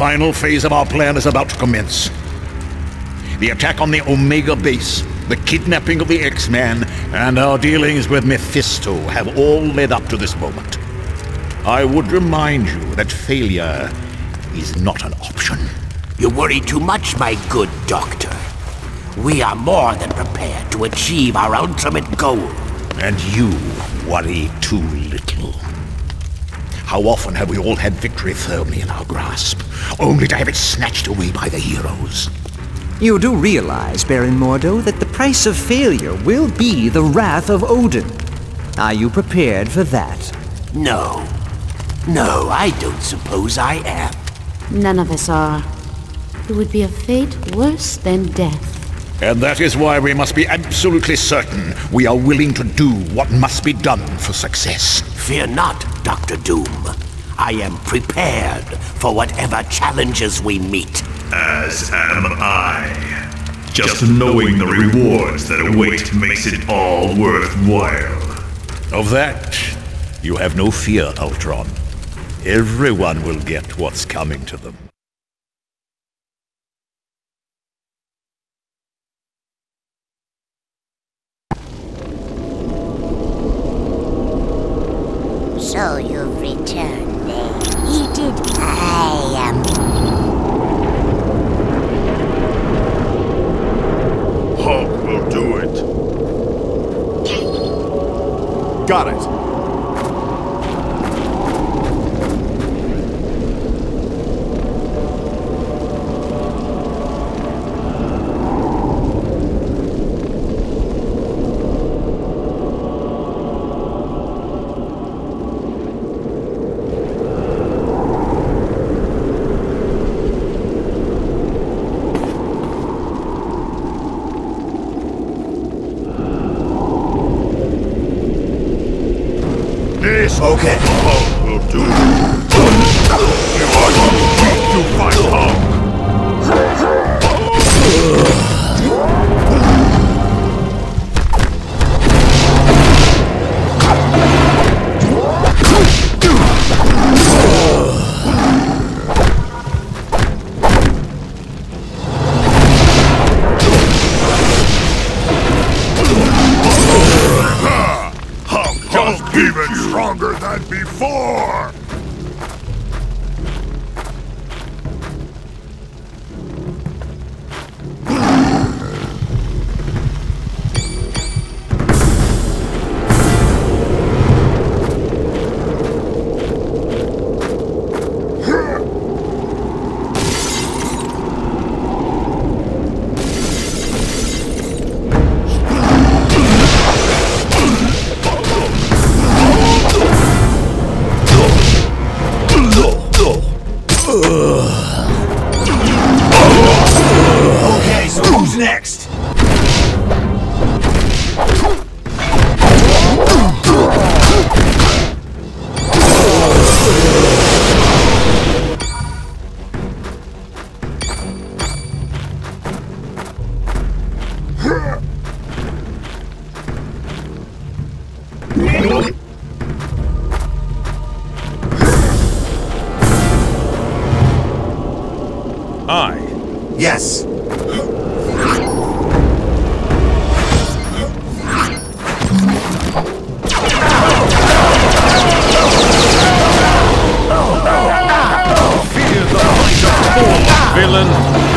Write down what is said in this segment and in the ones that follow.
The final phase of our plan is about to commence. The attack on the Omega base, the kidnapping of the X-Men, and our dealings with Mephisto have all led up to this moment. I would remind you that failure is not an option. You worry too much, my good doctor. We are more than prepared to achieve our ultimate goal. And you worry too little. How often have we all had victory firmly in our grasp, only to have it snatched away by the heroes? You do realize, Baron Mordo, that the price of failure will be the wrath of Odin. Are you prepared for that? No. No, I don't suppose I am. None of us are. It would be a fate worse than death. And that is why we must be absolutely certain we are willing to do what must be done for success. Fear not, Dr. Doom. I am prepared for whatever challenges we meet. As am I. Just knowing the rewards that await makes it all worthwhile. Of that, you have no fear, Ultron. Everyone will get what's coming to them. Stronger than before. Ireland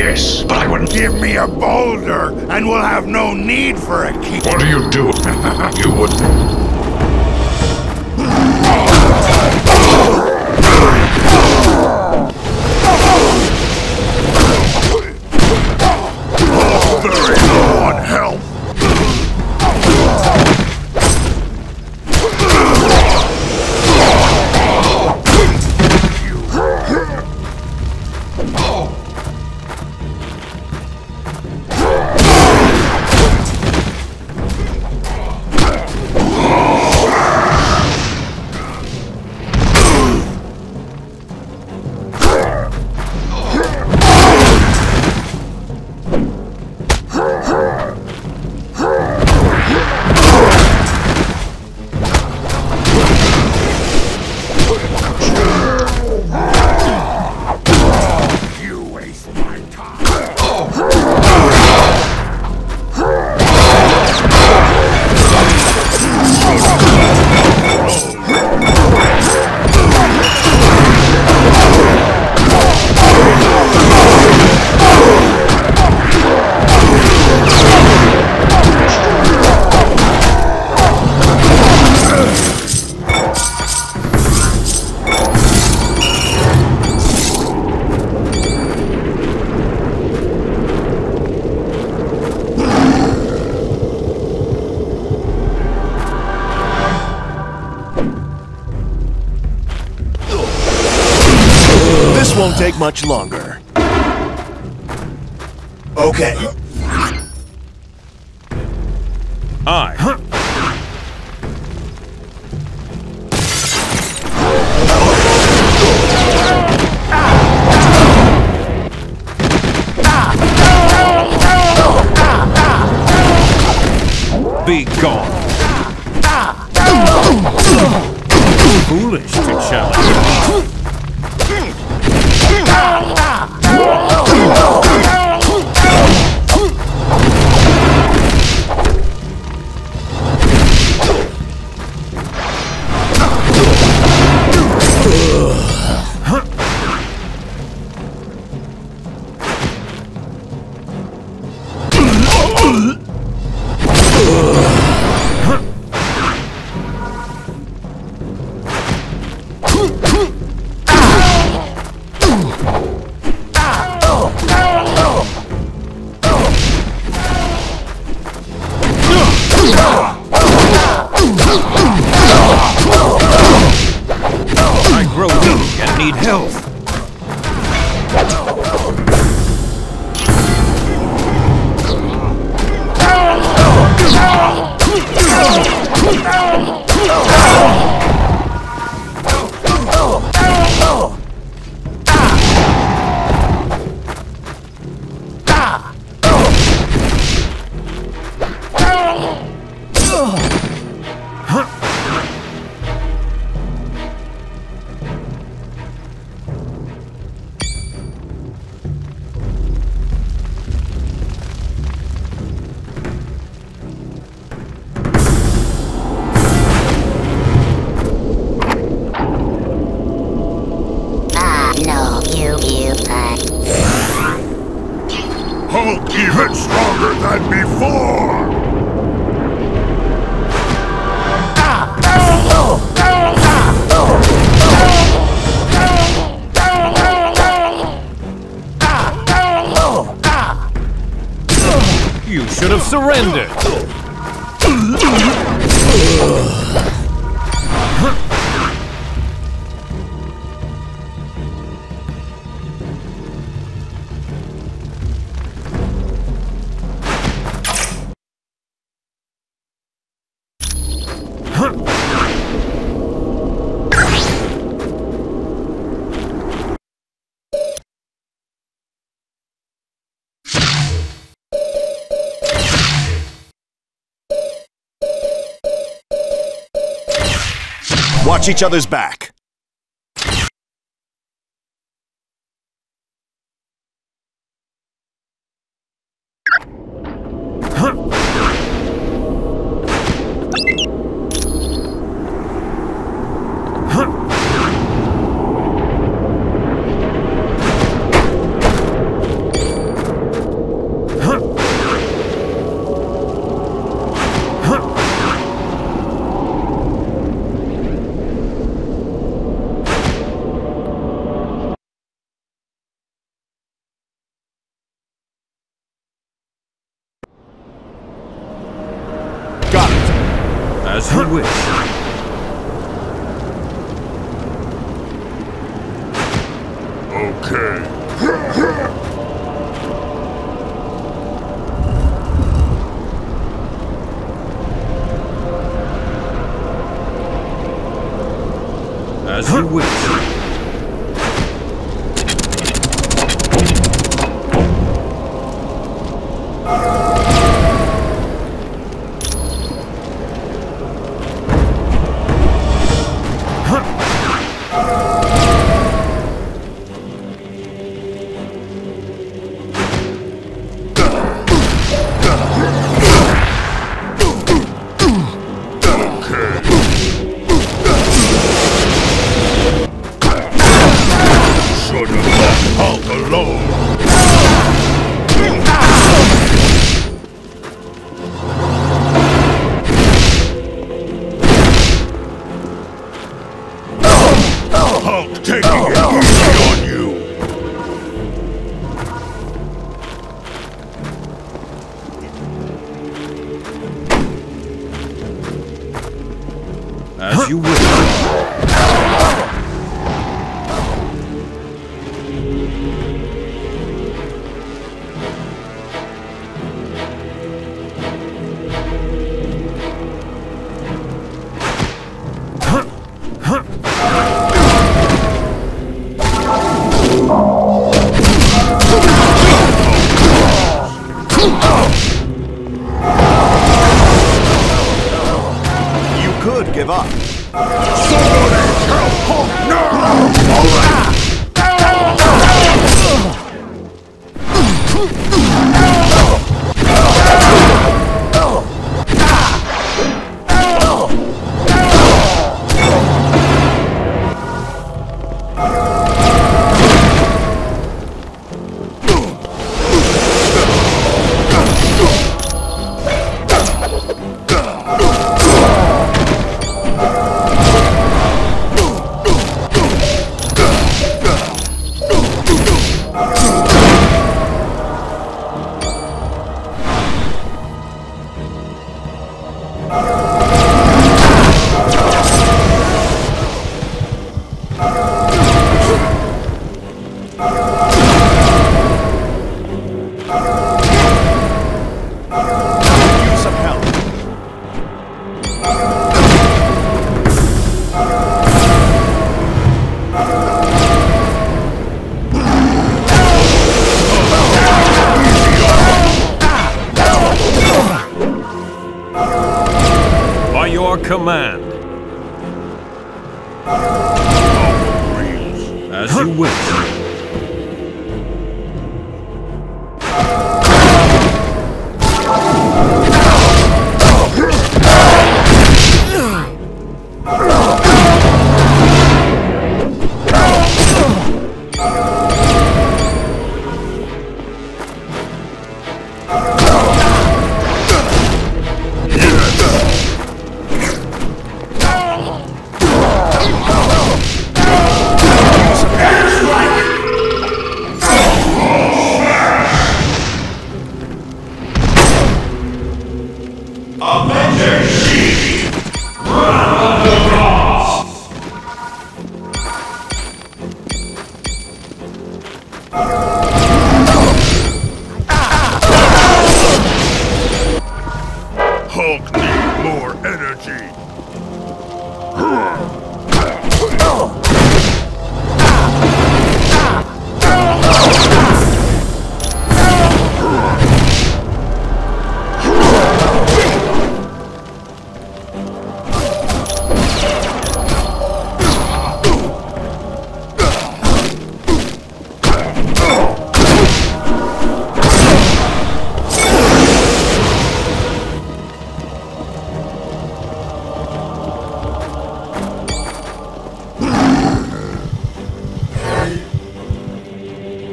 Yes, but I wouldn't. Give me a boulder, and we'll have no need for a key. What do you do? you wouldn't. Much longer. Okay. I. Be gone. You should have surrendered. watch each other's back. Okay. As you wish. command. As you wish.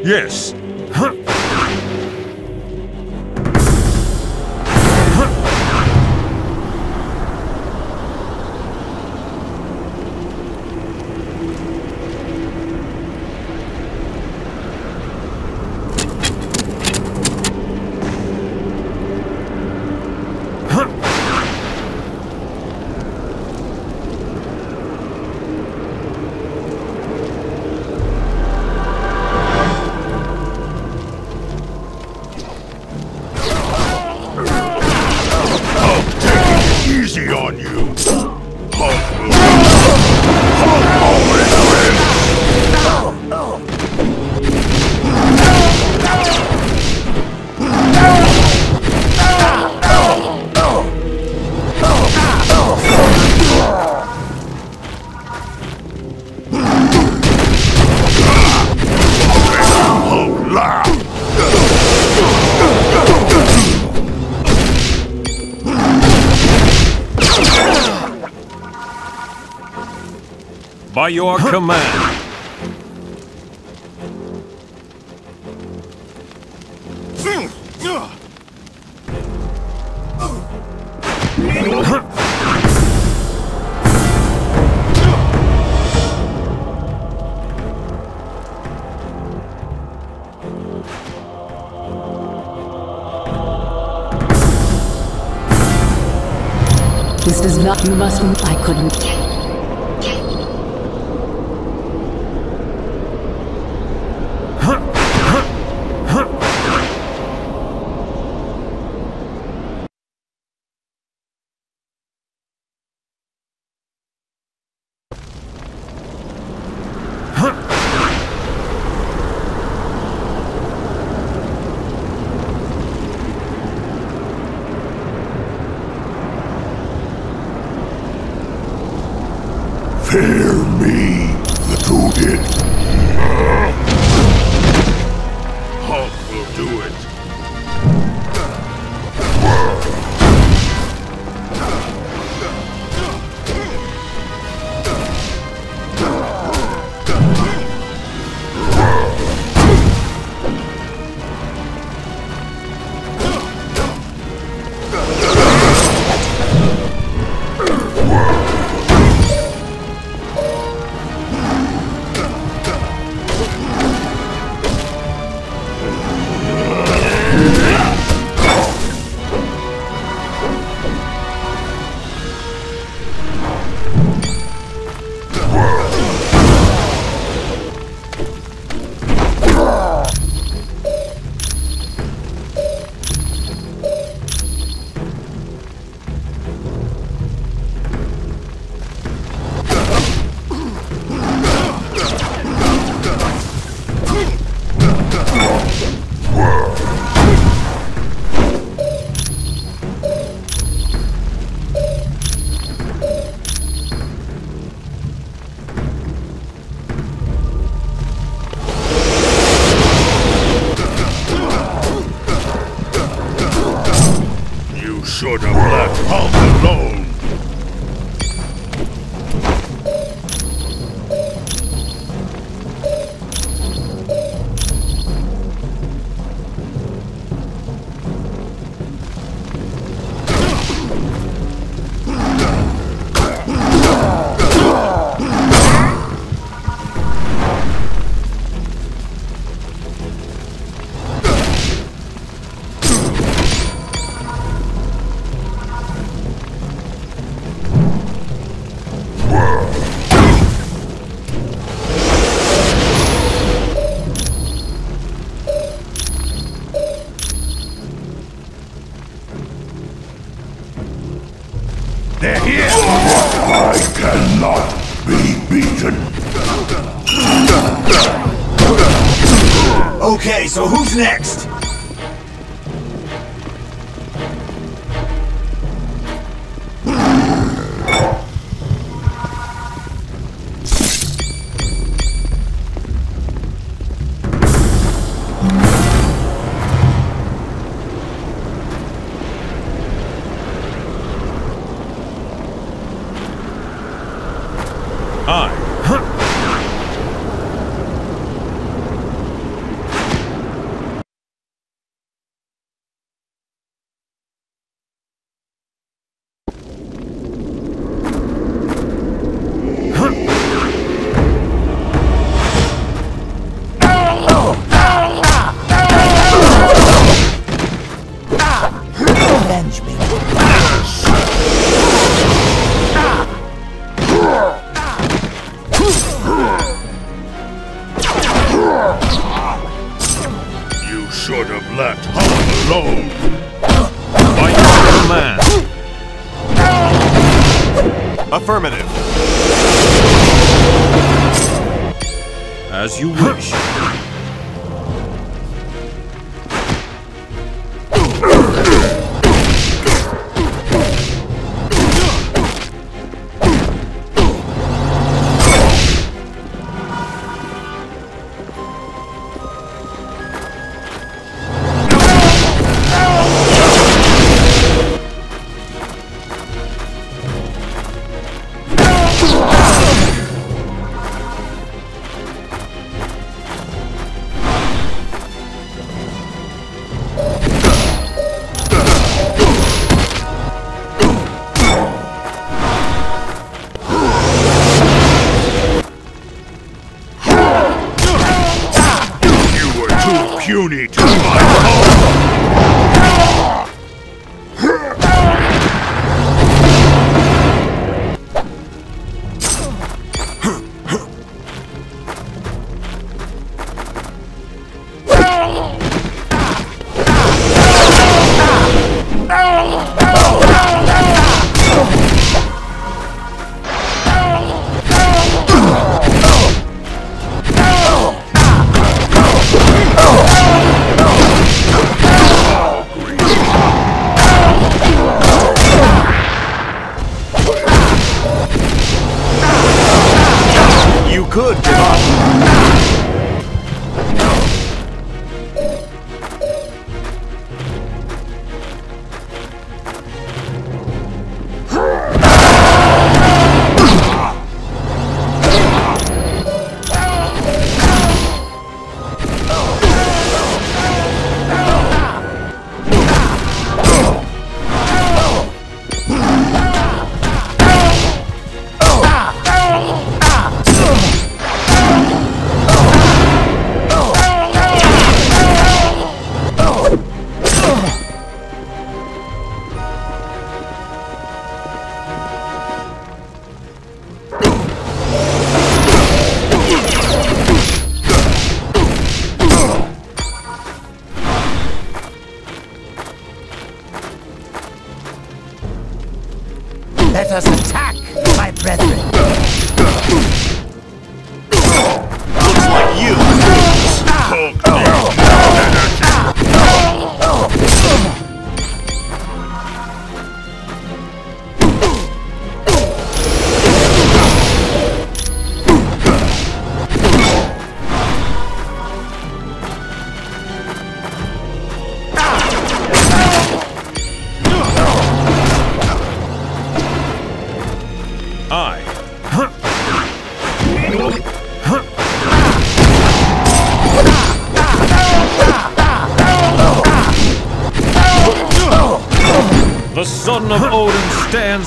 Yes, By your command. This does not, you must, I couldn't. As you wish. You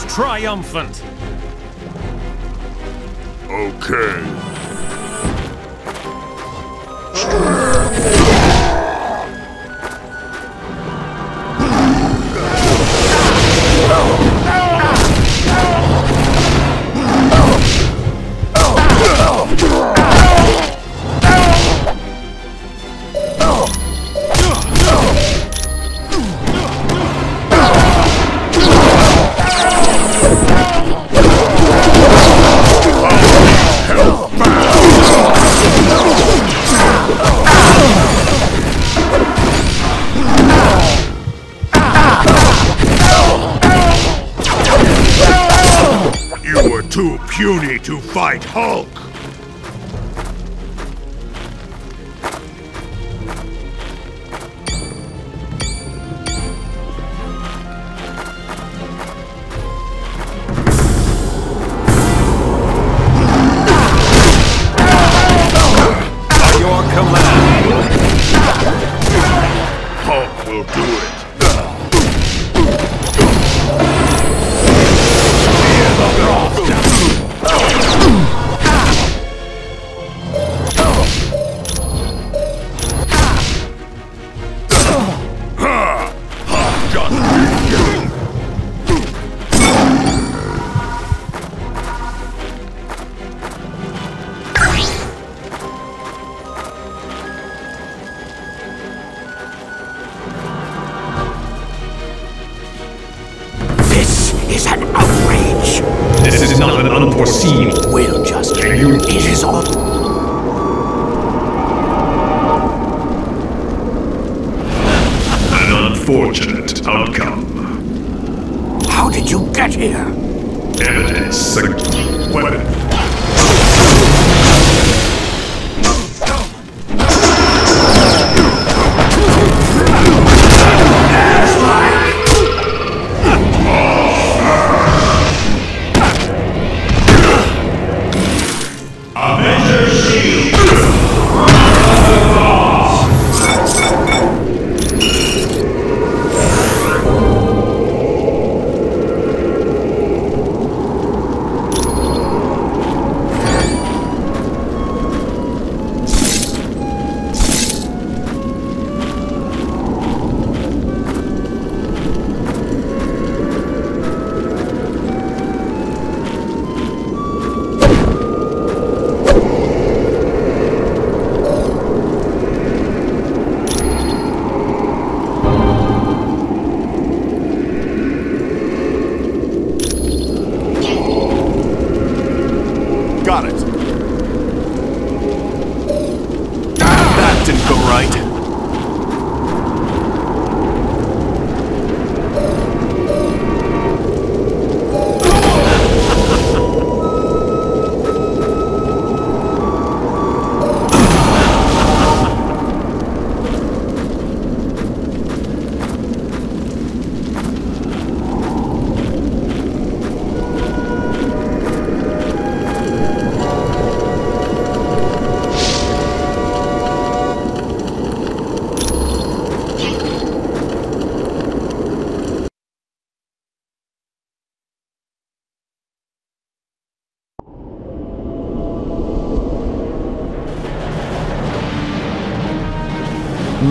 triumphant. Okay.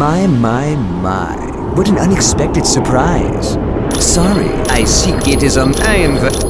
My, my, my. What an unexpected surprise. Sorry, I see it is on. I am.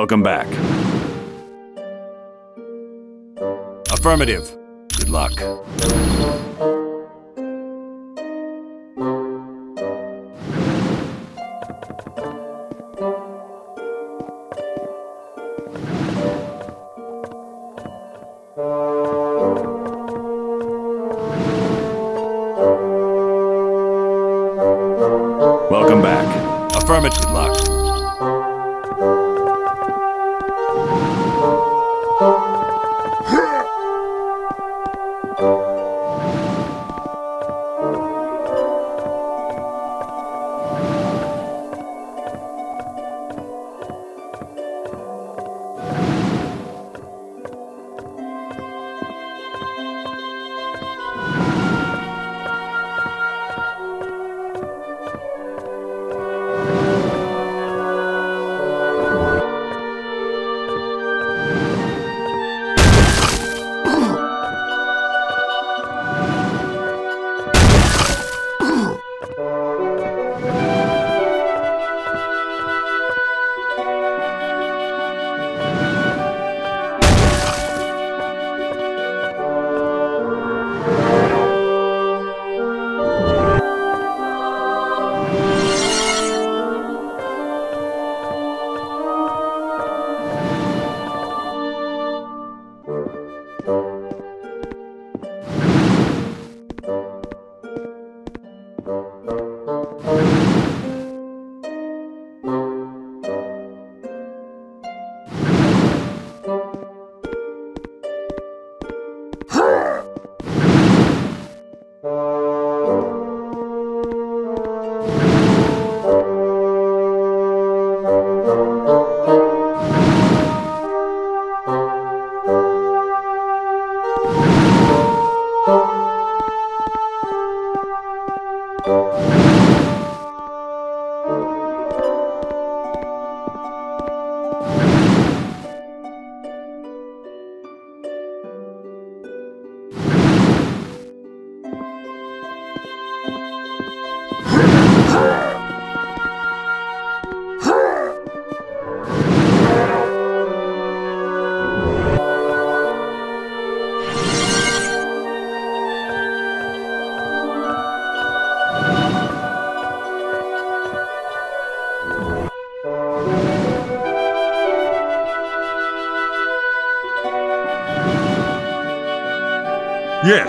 Welcome back. Affirmative. Good luck.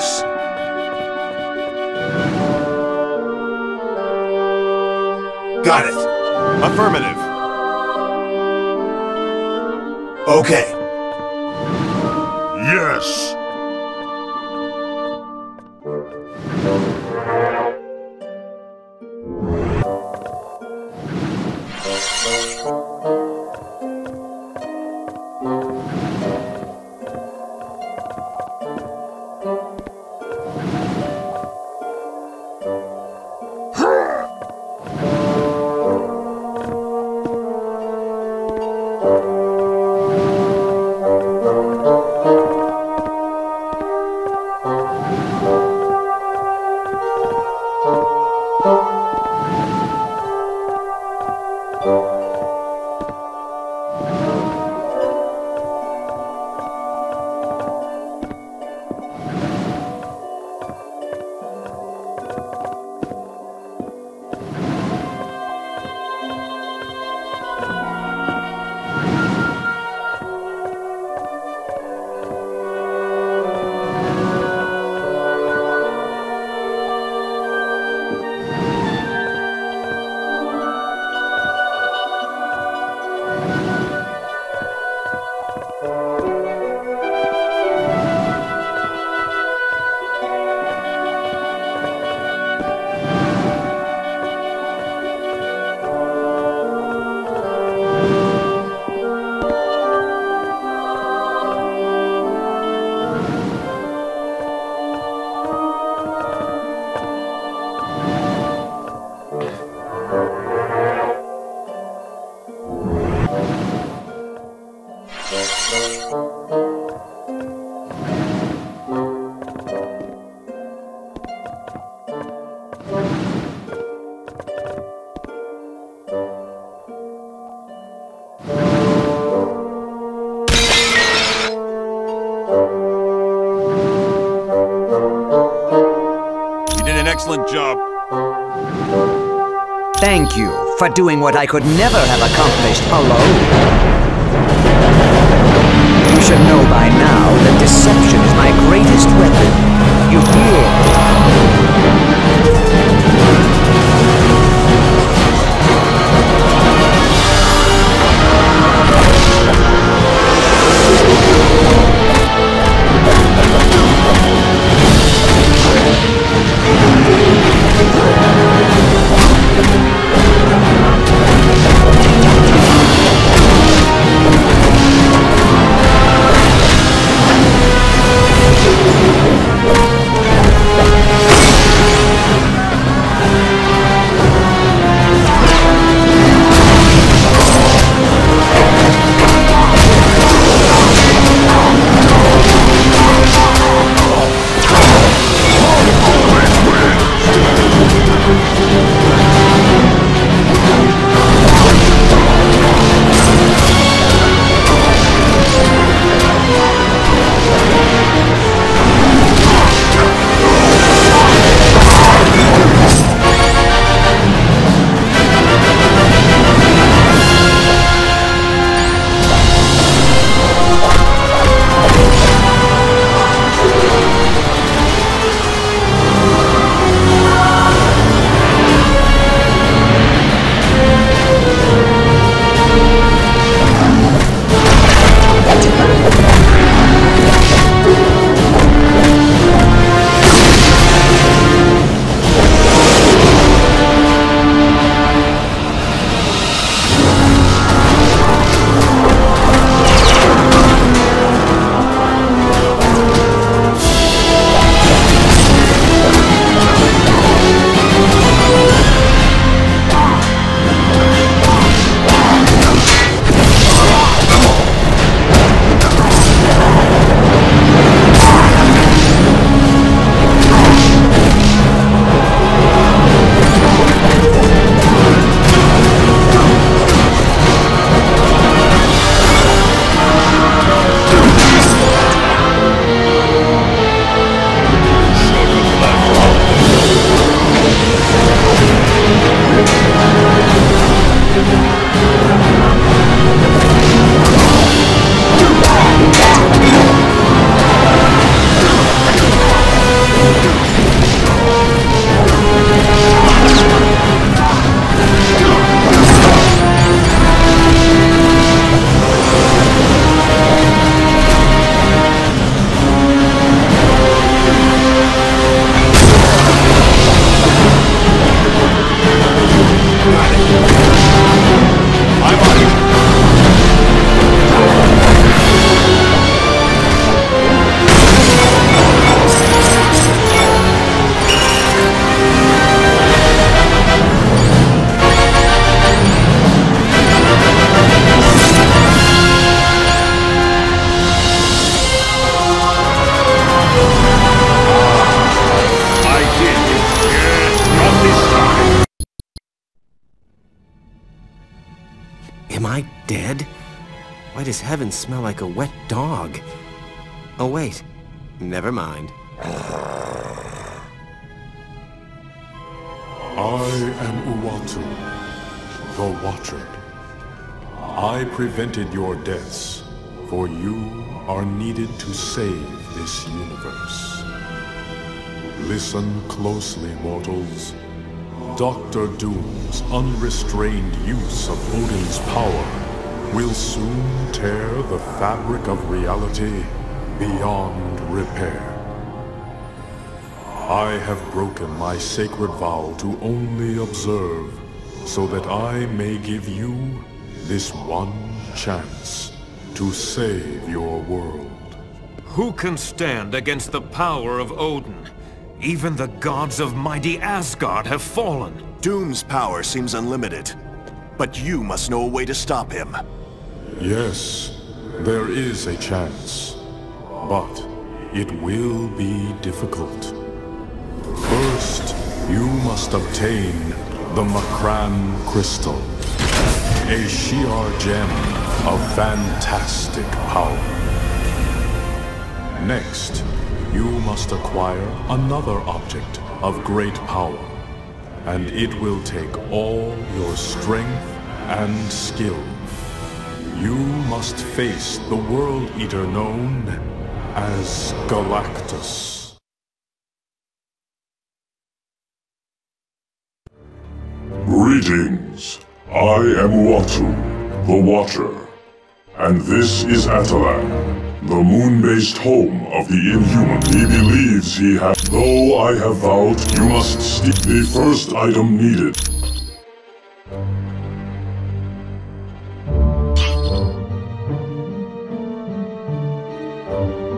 Yes. Thank you for doing what I could never have accomplished alone. You should know by now that deception is my greatest weapon. Heaven smell like a wet dog? Oh wait, never mind. I am Uatu, the Watcher. I prevented your deaths, for you are needed to save this universe. Listen closely, mortals. Dr. Doom's unrestrained use of Odin's power will soon tear the fabric of reality beyond repair. I have broken my sacred vow to only observe, so that I may give you this one chance to save your world. Who can stand against the power of Odin? Even the gods of mighty Asgard have fallen. Doom's power seems unlimited, but you must know a way to stop him. Yes, there is a chance, but it will be difficult. First, you must obtain the M'Kraan Crystal, a Shi'ar gem of fantastic power. Next, you must acquire another object of great power, and it will take all your strength and skill. You must face the World Eater known as Galactus. Greetings. I am Uatu, the Watcher. And this is Attilan, the moon-based home of the Inhuman. He believes he has... Though I have vowed you must steal the first item needed